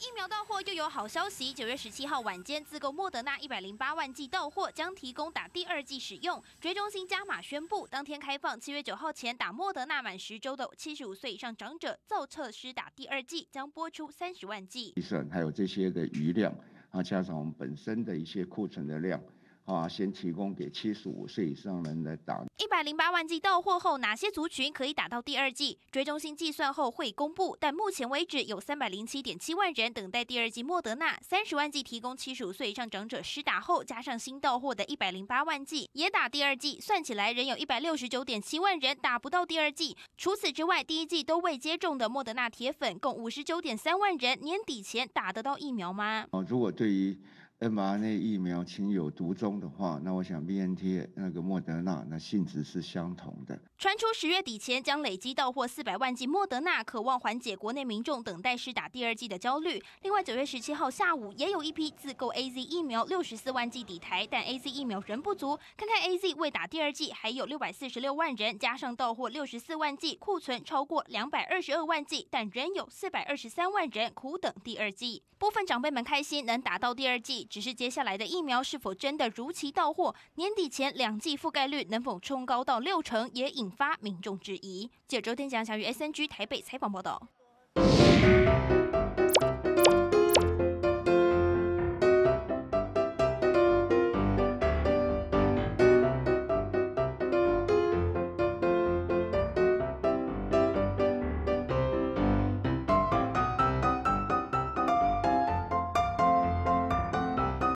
疫苗到货又有好消息，九月十七号晚间，自购莫德纳一百零八万剂到货，将提供打第二剂使用。追中心加码宣布，当天开放，七月九号前打莫德纳满十周的七十五岁以上长者，造册施打第二剂，将拨出三十万剂。医生还有这些的余量啊，加上我们本身的一些库存的量。啊，先提供给七十五岁以上人来打。一百零八万剂到货后，哪些族群可以打到第二剂？追踪性计算后会公布，但目前为止有三百零七点七万人等待第二剂莫德纳，三十万剂提供七十五岁以上长者施打后，加上新到货的一百零八万剂也打第二剂，算起来仍有一百六十九点七万人打不到第二剂。除此之外，第一剂都未接种的莫德纳铁粉共五十九点三万人，年底前打得到疫苗吗？哦，如果对于 mRNA 疫苗情有独钟的话，那我想 BNT 那个莫德纳那性质是相同的。传出十月底前将累积到货四百万剂莫德纳，渴望缓解国内民众等待施打第二剂的焦虑。另外，九月十七号下午也有一批自购 AZ 疫苗六十四万剂抵台，但 AZ 疫苗仍不足。看看 AZ 未打第二剂还有六百四十六万人，加上到货六十四万剂，库存超过两百二十二万剂，但仍有四百二十三万人苦等第二剂。部分长辈们开心能打到第二剂。只是接下来的疫苗是否真的如期到货？年底前两剂覆盖率能否冲高到六成，也引发民众质疑。记者周天祥，小于 SNG 台北采访报道。